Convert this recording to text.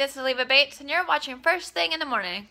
this is Leva Bates, and you're watching First Thing in the Morning.